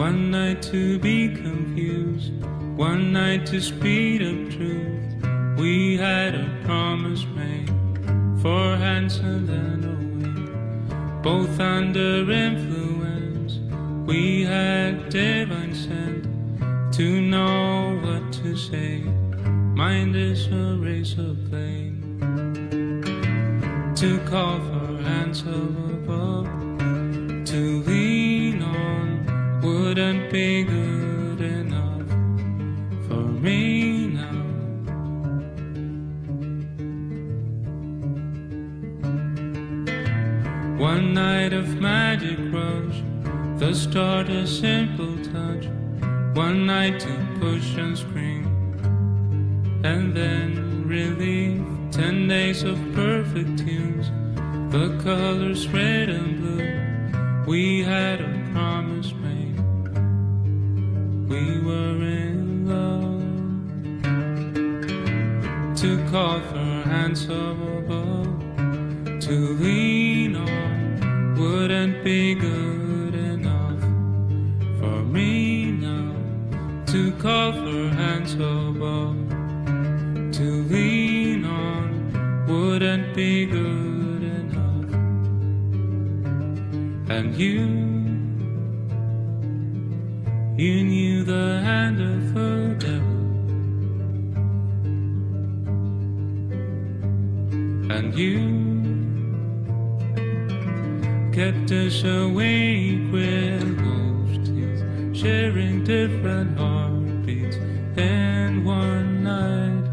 One night to be confused, one night to speed up truth. We had a promise made for handsome and away. Both under influence, we had divine sent to know what to say. Mind is a razor blade to call for hands of above be good enough for me now. One night of magic rush, the start a simple touch. One night to push and scream, and then relief. Ten days of perfect tunes, the colors red and blue. We had a promise made, we were in love. To call for hands of above, to lean on, wouldn't be good enough for me now. To call for hands above, to lean on, wouldn't be good enough. And you, you knew the hand of the devil. And you kept us awake with wolves' teeth, sharing different heartbeats. Then one night,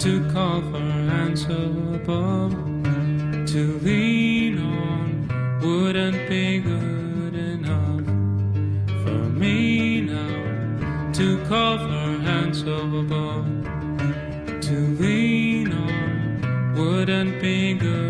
to call for hands above, to wouldn't be good enough for me now. To for hands above, to lean on, wouldn't be good